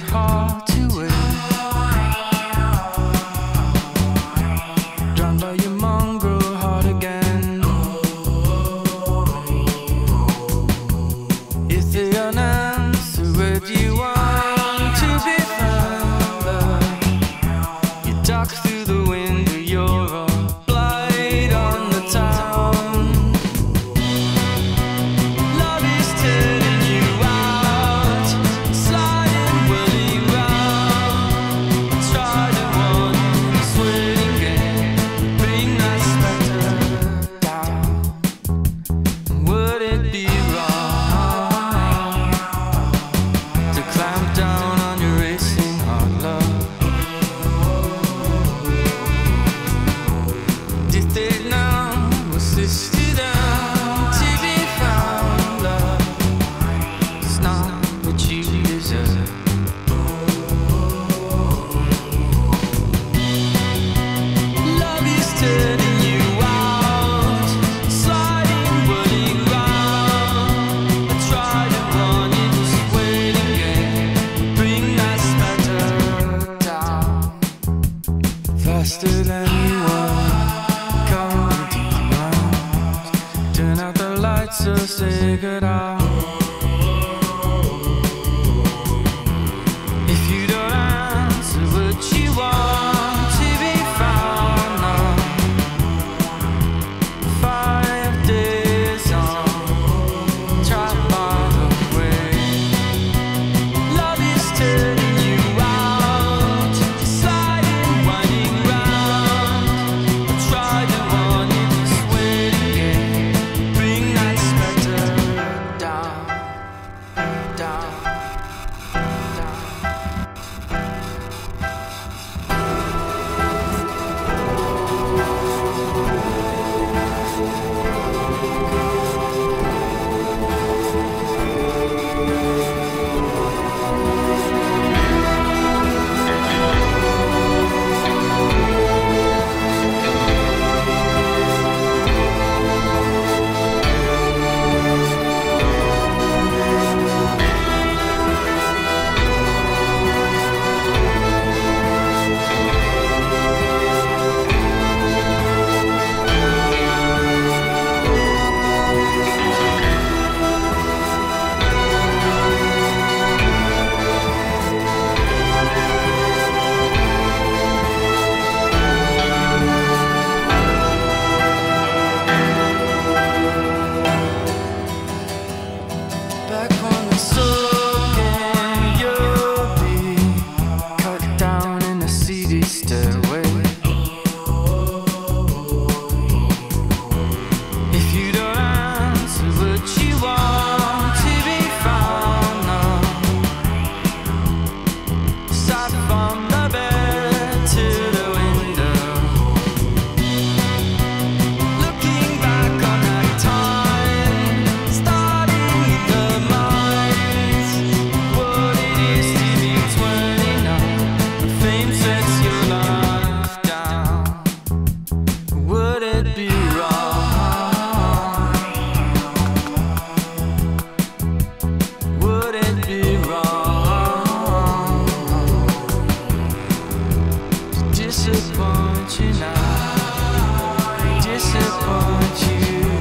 hard twist. lights, so say goodbye. disappoint you now. Disappoint you.